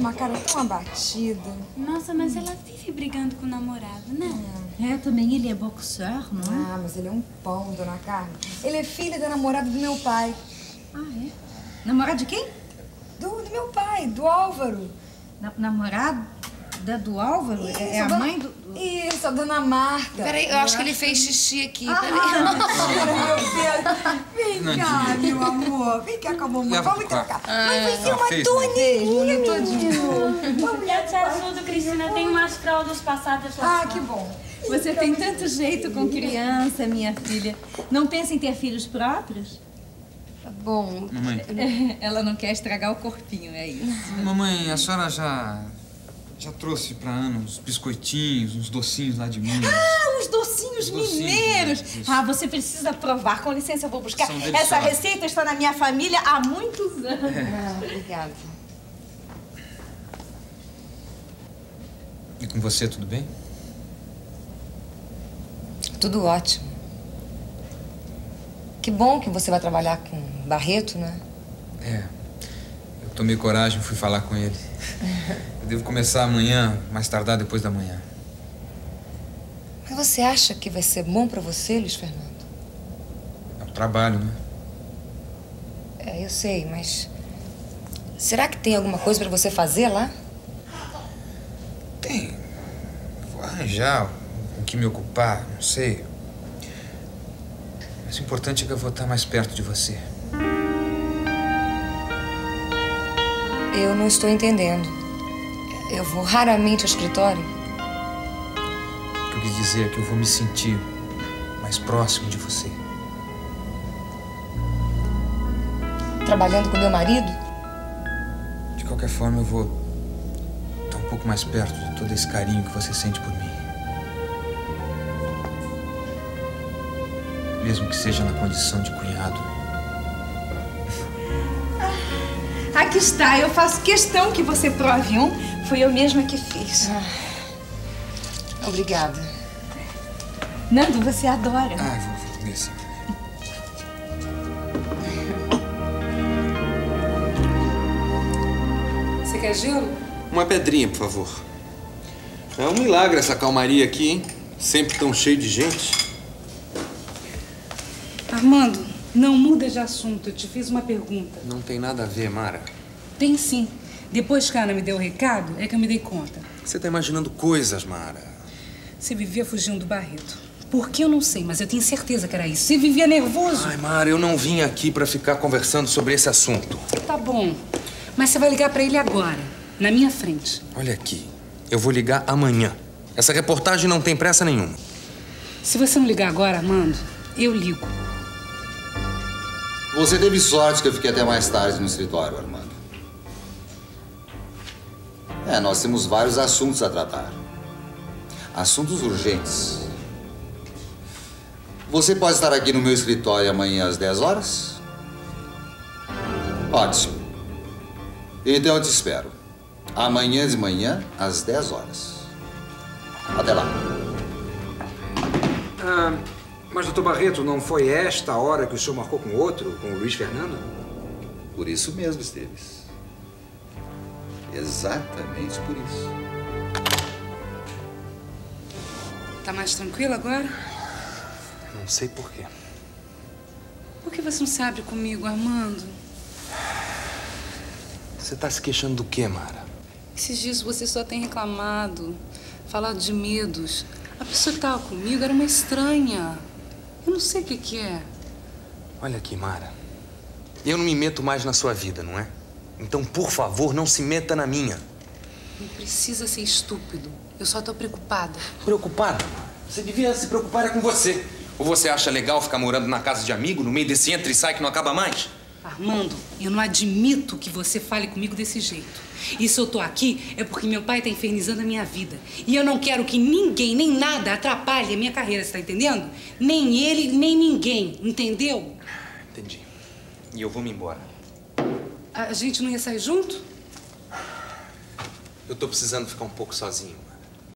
com uma cara tão abatida. Nossa, mas ela vive brigando com o namorado, né? É, também ele é boxeur, não é? Ah, mas ele é um pão, dona Carmen. Ele é filho da namorada do meu pai. Ah, é? Namorado de quem? Do, do meu pai, do Álvaro. Na- namorado da do Álvaro? É- é, a dona- mãe do... Isso, a dona Marta. Peraí, eu acho que ele fez xixi aqui. Peraí. meu Deus. Vem cá, meu amor. Vem cá com a mamãe. Vamos trocar. Mas vai ser Ela uma toninha, todinho. Mulher te ajudo, Cristina. Tem umas fraldas passadas lá Ah, que bom. Você tem tanto jeito com criança, minha filha. Não pensa em ter filhos próprios? Bom, Mamãe, Ela não quer estragar o corpinho, é isso. mamãe, a senhora já. Já trouxe pra Ana uns biscoitinhos, uns docinhos lá de Minas. Ah, os docinhos Os docinhos, mineiros. isso. Ah, você precisa provar. Com licença, eu vou buscar. Essa receita está na minha família há muitos anos. ah, obrigada. E com você, tudo bem? Tudo ótimo. Que bom que você vai trabalhar com Barreto, né? É. Tomei coragem e fui falar com ele. Eu devo começar amanhã, mais tardar depois da manhã. Mas você acha que vai ser bom pra você, Luiz Fernando? É um trabalho, né? É, eu sei, mas. Será que tem alguma coisa pra você fazer lá? Tem. Vou arranjar o que me ocupar, não sei. Mas o importante é que eu vou estar mais perto de você. Eu não estou entendendo. Eu vou raramente ao escritório. O que eu quis dizer é que eu vou me sentir mais próximo de você. Trabalhando com meu marido? De qualquer forma, eu vou estar um pouco mais perto de todo esse carinho que você sente por mim. Mesmo que seja na condição de cunhado. Aqui está, eu faço questão que você prove um. Fui eu mesma que fiz. Obrigada. Nando, você adora. Ah, vou, vou comer sim. Você quer gelo? Uma pedrinha, por favor. É um milagre essa calmaria aqui, hein? Sempre tão cheio de gente. Armando, não muda de assunto. Eu te fiz uma pergunta. Não tem nada a ver, Mara. Tem sim. Depois que a Ana me deu o recado, é que eu me dei conta. Você tá imaginando coisas, Mara. Você vivia fugindo do Barreto. Por que eu não sei, mas eu tenho certeza que era isso. Você vivia nervoso. Ai, Mara, eu não vim aqui pra ficar conversando sobre esse assunto. Tá bom. Mas você vai ligar pra ele agora, na minha frente. Olha aqui, eu vou ligar amanhã. Essa reportagem não tem pressa nenhuma. Se você não ligar agora, Armando, eu ligo. Você teve sorte que eu fiquei até mais tarde no escritório, Armando. É, nós temos vários assuntos a tratar. Assuntos urgentes. Você pode estar aqui no meu escritório amanhã às 10 horas? Ótimo. Então eu te espero. Amanhã de manhã, às 10 horas. Até lá. Ah, mas, doutor Barreto, não foi esta a hora que o senhor marcou com outro, com o Luiz Fernando? Por isso mesmo, Esteves. Exatamente por isso. Tá mais tranquilo agora? Não sei por quê. Por que você não se abre comigo, Armando? Você tá se queixando do quê, Mara? Esses dias você só tem reclamado, falado de medos. A pessoa que tava comigo era uma estranha. Eu não sei o que que é. Olha aqui, Mara. Eu não me meto mais na sua vida, não é? Então, por favor, não se meta na minha. Não precisa ser estúpido. Eu só tô preocupada. Preocupada? Você devia se preocupar é com você. Ou você acha legal ficar morando na casa de amigo, no meio desse entra e sai que não acaba mais? Armando, eu não admito que você fale comigo desse jeito. E se eu tô aqui é porque meu pai tá infernizando a minha vida. E eu não quero que ninguém, nem nada atrapalhe a minha carreira, você tá entendendo? Nem ele, nem ninguém, entendeu? Entendi. E eu vou me embora. A gente não ia sair junto? Eu tô precisando ficar um pouco sozinho.